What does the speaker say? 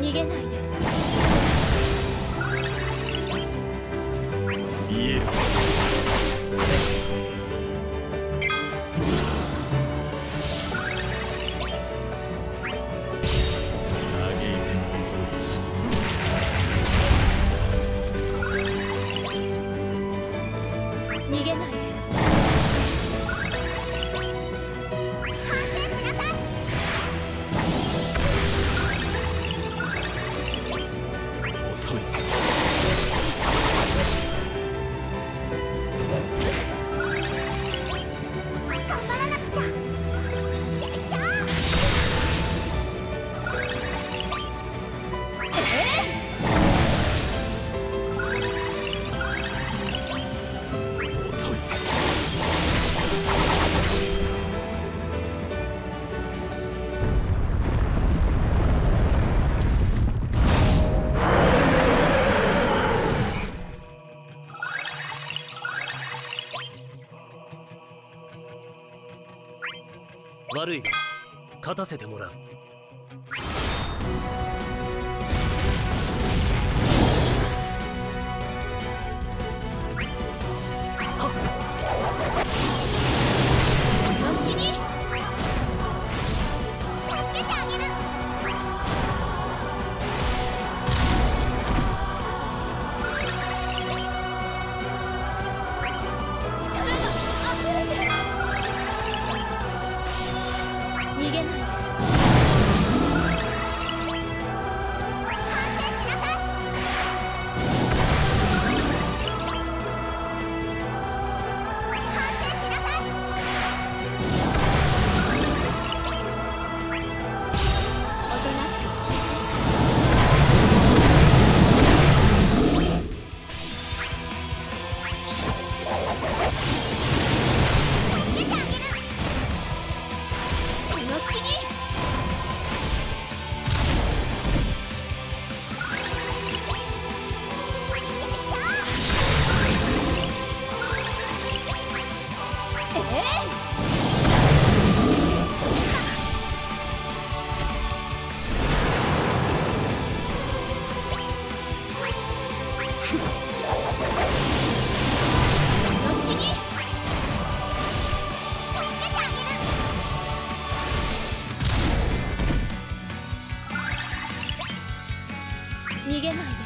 逃げないで。悪い。が勝たせてもらう。逃げないで。